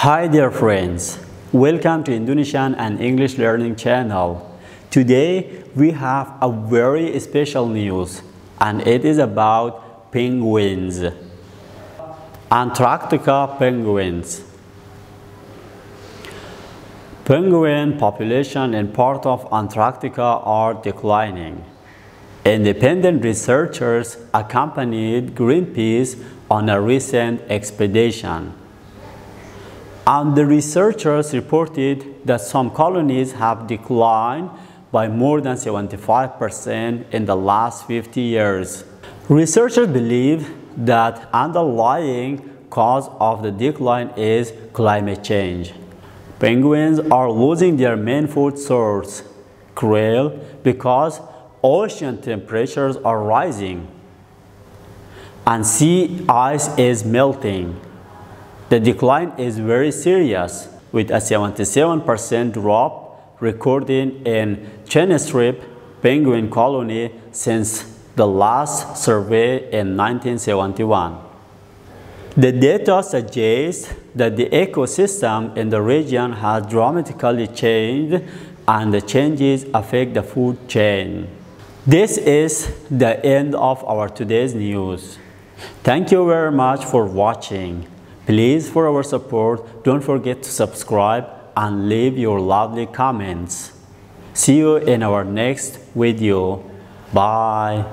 Hi dear friends, welcome to Indonesian and English Learning Channel. Today we have a very special news and it is about penguins. Antarctica penguins. Penguin population in part of Antarctica are declining. Independent researchers accompanied Greenpeace on a recent expedition. And the researchers reported that some colonies have declined by more than 75% in the last 50 years. Researchers believe that underlying cause of the decline is climate change. Penguins are losing their main food source, krill, because ocean temperatures are rising and sea ice is melting. The decline is very serious with a 77% drop recorded in Chinstrap penguin colony since the last survey in 1971. The data suggests that the ecosystem in the region has dramatically changed and the changes affect the food chain. This is the end of our today's news. Thank you very much for watching. Please, for our support, don't forget to subscribe and leave your lovely comments. See you in our next video. Bye.